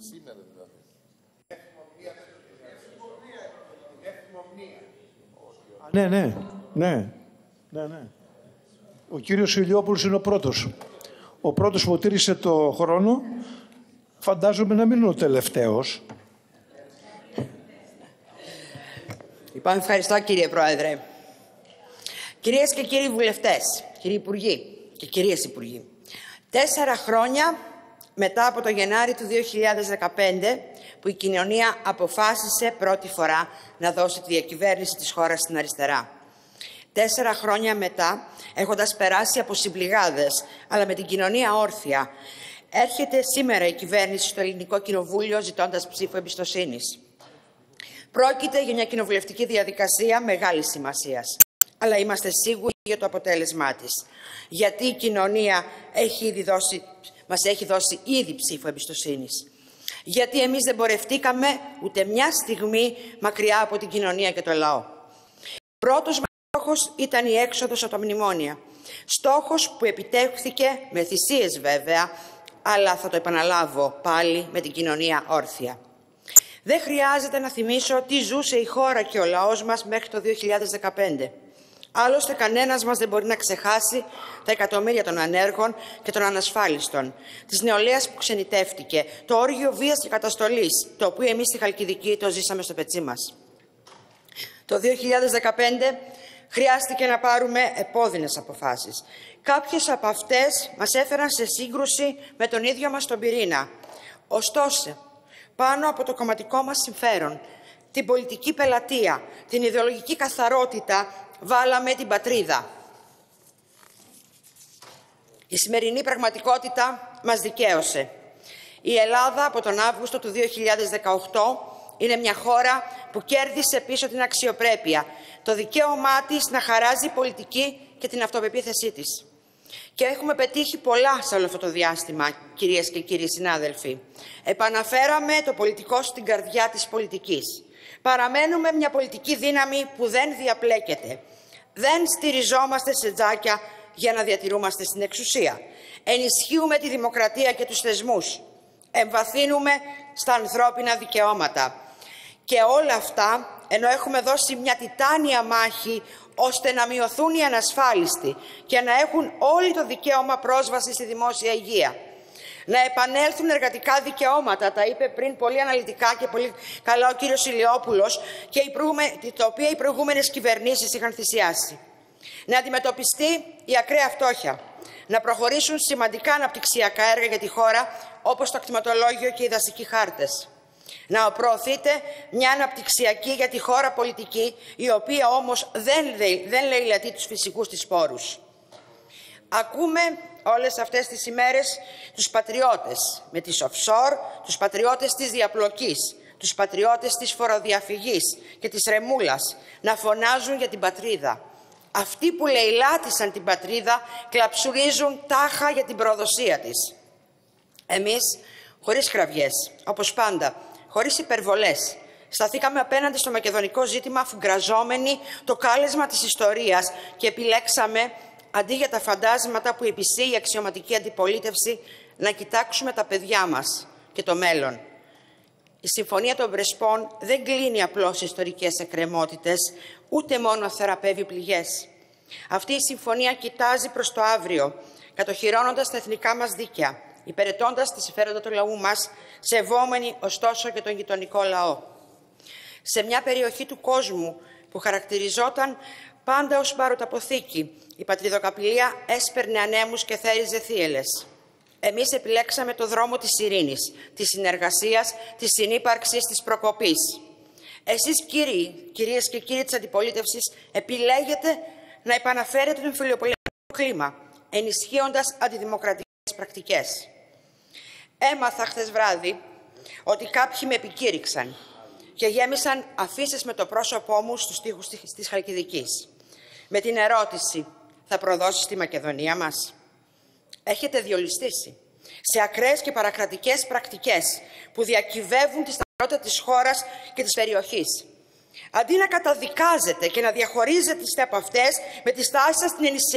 Σήμερα δηλαδή. Ναι, ναι, ναι, ναι, ναι. Ο κύριος Ηλιόπουλος είναι ο πρώτος. Ο πρώτος που τήρησε το χρόνο, φαντάζομαι να μην είναι ο τελευταίος. Λοιπόν, ευχαριστώ κύριε Πρόεδρε. Κυρίες και κύριοι βουλευτές, κύριοι Υπουργοί και κυρίες Υπουργοί, τέσσερα χρόνια μετά από το Γενάρη του 2015 που η κοινωνία αποφάσισε πρώτη φορά να δώσει τη διακυβέρνηση της χώρας στην αριστερά. Τέσσερα χρόνια μετά, έχοντας περάσει από συμπληγάδες, αλλά με την κοινωνία όρθια, έρχεται σήμερα η κυβέρνηση στο Ελληνικό Κοινοβούλιο ζητώντας ψήφο εμπιστοσύνης. Πρόκειται για μια κοινοβουλευτική διαδικασία μεγάλης σημασίας. Αλλά είμαστε σίγουροι για το αποτέλεσμά της. Γιατί η κοινωνία έχει ήδη δώσει, μας έχει δώσει ήδη ψήφο εμπιστοσύνης. Γιατί εμείς δεν πορευτήκαμε ούτε μια στιγμή μακριά από την κοινωνία και το λαό. Πρώτος μας στόχος ήταν η έξοδος από τα μνημόνια. Στόχος που επιτεύχθηκε με θυσίες βέβαια, αλλά θα το επαναλάβω πάλι με την κοινωνία όρθια. Δεν χρειάζεται να θυμίσω τι ζούσε η χώρα και ο λαός μας μέχρι το 2015. Άλλωστε κανένας μας δεν μπορεί να ξεχάσει τα εκατομμύρια των ανέργων και των ανασφάλιστων, της νεολαίας που ξενιτεύτηκε, το όργιο βίας και καταστολής, το οποίο εμείς στη Χαλκιδική το ζήσαμε στο πετσί μας. Το 2015 χρειάστηκε να πάρουμε επώδυνες αποφάσεις. Κάποιες από αυτές μας έφεραν σε σύγκρουση με τον ίδιο μας τον πυρήνα. Ωστόσο, πάνω από το κομματικό μας συμφέρον, την πολιτική πελατεία, την ιδεολογική καθαρότητα, βάλαμε την πατρίδα. Η σημερινή πραγματικότητα μας δικαίωσε. Η Ελλάδα από τον Αύγουστο του 2018 είναι μια χώρα που κέρδισε πίσω την αξιοπρέπεια, το δικαίωμά της να χαράζει πολιτική και την αυτοπεποίθησή της. Και έχουμε πετύχει πολλά σε όλο αυτό το διάστημα, κυρίες και κύριοι συνάδελφοι. Επαναφέραμε το πολιτικό στην καρδιά της πολιτικής. Παραμένουμε μια πολιτική δύναμη που δεν διαπλέκεται. Δεν στηριζόμαστε σε τζάκια για να διατηρούμαστε στην εξουσία. Ενισχύουμε τη δημοκρατία και τους θεσμούς. Εμβαθύνουμε στα ανθρώπινα δικαιώματα. Και όλα αυτά, ενώ έχουμε δώσει μια τιτάνια μάχη ώστε να μειωθούν οι ανασφάλιστοι και να έχουν όλοι το δικαίωμα πρόσβαση στη δημόσια υγεία. Να επανέλθουν εργατικά δικαιώματα, τα είπε πριν πολύ αναλυτικά και πολύ καλά ο κύριος Ηλιόπουλος, και οι τα οποία οι προηγούμενες κυβερνήσεις είχαν θυσιάσει. Να αντιμετωπιστεί η ακραία φτώχεια. Να προχωρήσουν σημαντικά αναπτυξιακά έργα για τη χώρα, όπως το κτηματολόγιο και οι δασικοί χάρτες να προωθείτε μια αναπτυξιακή για τη χώρα πολιτική, η οποία όμως δεν, λέει, δεν λέει λατή τους φυσικούς της πόρους. Ακούμε όλες αυτές τις ημέρες τους πατριώτες με τις offshore, τους πατριώτες της διαπλοκής, τους πατριώτες της φοροδιαφυγής και της ρεμούλας να φωνάζουν για την πατρίδα. Αυτοί που λαιλάτισαν την πατρίδα κλαψουρίζουν τάχα για την προδοσία της. Εμείς, χωρίς κραυγές, όπως πάντα, χωρίς υπερβολές. Σταθήκαμε απέναντι στο μακεδονικό ζήτημα αφουγκραζόμενοι το κάλεσμα της ιστορίας και επιλέξαμε, αντί για τα φαντάσματα που επισύει η αξιωματική αντιπολίτευση, να κοιτάξουμε τα παιδιά μας και το μέλλον. Η Συμφωνία των Πρεσπών δεν κλείνει απλώς ιστορικές εκκρεμότητες, ούτε μόνο θεραπεύει πληγές. Αυτή η συμφωνία κοιτάζει προς το αύριο, κατοχυρώνοντας τα εθνικά μας δίκαια, υπηρετώντας τη συμφέροντα του λαού μας, σεβόμενοι ωστόσο και τον γειτονικό λαό. Σε μια περιοχή του κόσμου που χαρακτηριζόταν πάντα ως παροταποθήκη, η πατριδοκαπηλεία έσπερνε ανέμους και θέριζε θύελες. Εμείς επιλέξαμε το δρόμο της ειρήνης, της συνεργασίας, της συνύπαρξης, της προκοπής. Εσείς κύριοι, κυρίες και κύριοι της αντιπολίτευσης, επιλέγετε να επαναφέρετε το εμφυλιοπολιτικό κλίμα, ενισχύοντας αντιδημοκρατικές πρακτικές. Έμαθα χθες βράδυ ότι κάποιοι με επικήρυξαν και γέμισαν αφήσεις με το πρόσωπό μου στους τοίχους της Χαλκιδικής. Με την ερώτηση, θα προδώσεις τη Μακεδονία μας; Έχετε διολυστήσει σε ακραίες και παρακρατικές πρακτικές που διακυβεύουν τη σταθερότητα της χώρας και της περιοχής. Αντί να καταδικάζετε και να διαχωρίζετε από αυτές, με τη στάση σας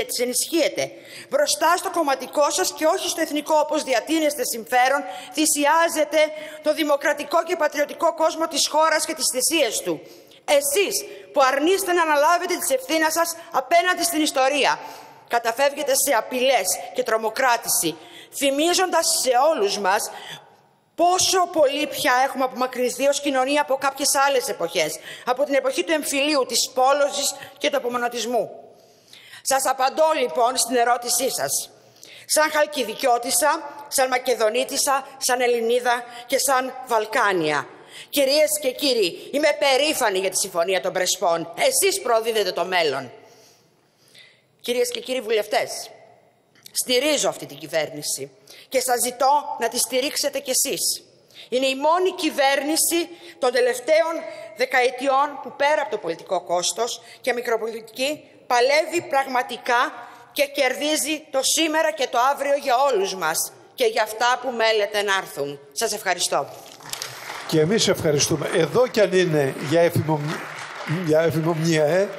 τις ενισχύετε. Μπροστά στο κομματικό σας και όχι στο εθνικό, όπως διατείνεστε συμφέρον, θυσιάζετε το δημοκρατικό και πατριωτικό κόσμο της χώρας και τις θυσίες του. Εσείς που αρνείστε να αναλάβετε τις ευθύνες σας απέναντι στην ιστορία, καταφεύγετε σε απειλές και τρομοκράτηση, θυμίζοντας σε όλους μας Πόσο πολύ πια έχουμε απομακρυνθεί ως κοινωνία από κάποιες άλλες εποχές. Από την εποχή του εμφυλίου, της πόλωσης και του απομονωτισμού. Σας απαντώ λοιπόν στην ερώτησή σας. Σαν Χαλκιδικιώτησα, σαν Μακεδονίτησα, σαν Ελληνίδα και σαν Βαλκάνια. Κυρίες και κύριοι, είμαι περήφανη για τη Συμφωνία των Πρεσπών. Εσείς προδίδετε το μέλλον. Κυρίες και κύριοι βουλευτές, στηρίζω αυτή την κυβέρνηση και σας ζητώ να τη στηρίξετε κι εσείς. Είναι η μόνη κυβέρνηση των τελευταίων δεκαετιών που πέρα από το πολιτικό κόστος και μικροπολιτική παλεύει πραγματικά και κερδίζει το σήμερα και το αύριο για όλους μας και για αυτά που μέλετε να έρθουν. Σας ευχαριστώ. Και εμείς ευχαριστούμε. Εδώ κι αν είναι για εφημομνία, για εφημομνία ε.